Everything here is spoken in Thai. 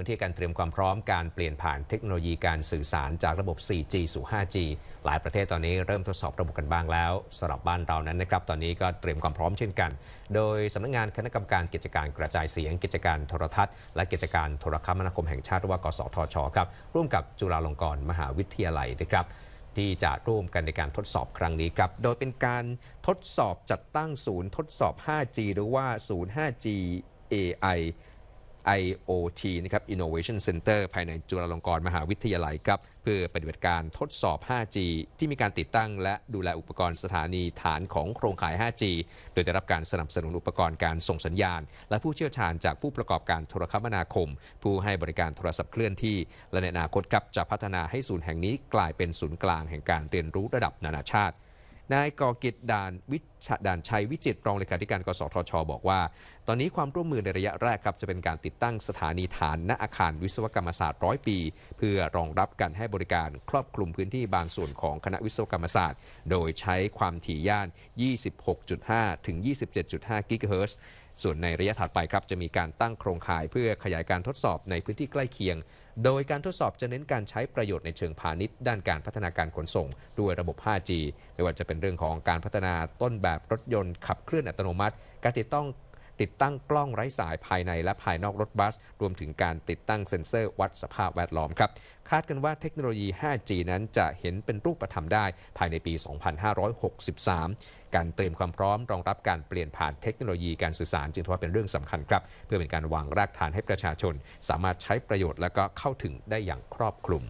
พื้นที่การเตรียมความพร้อมการเปลี่ยนผ่านเทคโนโลยีการสื่อสารจากระบบ 4G สู่ 5G หลายประเทศตอนนี้เริ่มทดสอบระบบกันบ้างแล้วสำหรับบ้านเรานั้นนะครับตอนนี้ก็เตรียมความพร้อมเช่นกัน โดยสำนักงานคณะกรรมการกิจการกระจายเสียง กิจการโทรทัศน์ และกิจการโทรคมนาคมแห่งชาติหรือว่ากสทชครับร่วมกับจุฬาลงกรณ์มหาวิทยาลัยนะครับที่จะร่วมกันในการทดสอบครั้งนี้ครับ โดยเป็นการทดสอบจัดตั้งศูนย์ทดสอบ 5G หรือว่าศูนย์ 5G AI IoT นะครับ Innovation Center ภายในจุฬาลงกรณ์มหาวิทยาลัยครับ เพื่อปฏิบัติการทดสอบ 5G ที่มีการติดตั้ง และดูแลอุปกรณ์สถานีฐานของโครงข่าย 5G โดยได้รับการสนับสนุนอุปกรณ์การส่งสัญญาณ และผู้เชี่ยวชาญจากผู้ประกอบการโทรคมนาคม ผู้ให้บริการโทรศัพท์เคลื่อนที่ และในอนาคตครับจะพัฒนาให้ศูนย์แห่งนี้กลายเป็นศูนย์กลางแห่งการเรียนรู้ระดับนานาชาติ นายกอกิจด่านวิชด่านชัยวิจิตรรองเลขาธิการกสทช บอกว่า ตอนนี้ความร่วมมือในระยะแรกครับจะเป็นการติดตั้งสถานีฐานณอาคารวิศวกรรมศาสตร์ร้อยปี เพื่อรองรับการให้บริการครอบคลุมพื้นที่บางส่วนของคณะวิศวกรรมศาสตร์ โดยใช้ความถี่ย่าน 26.5 ถึง 27.5 กิกะเฮิรตซ์ ส่วนในระยะถัดไปครับจะมีการตั้งโครงข่ายเพื่อขยายการทดสอบในพื้นที่ใกล้เคียง โดยการทดสอบจะเน้นการใช้ประโยชน์ในเชิงพาณิชย์ ด้านการพัฒนาการขนส่ง ด้วยระบบ 5G ไม่ว่าจะเป็นเรื่องของการพัฒนาต้นแบบรถยนต์ขับเคลื่อนอัตโนมัติ การติดตั้ง ติดตั้งกล้องไร้สายภายในและภายนอกรถบัส รวมถึงการติดตั้งเซ็นเซอร์วัดสภาพแวดล้อมครับคาดกันว่าเทคโนโลยี 5G นั้นจะเห็นเป็นรูปธรรมได้ภายในปี 2563 การเตรียมความพร้อมรองรับการเปลี่ยนผ่านเทคโนโลยีการสื่อสารจึงถือว่าเป็นเรื่องสำคัญครับ เพื่อเป็นการวางรากฐานให้ประชาชน สามารถใช้ประโยชน์และก็เข้าถึงได้อย่างครอบคลุม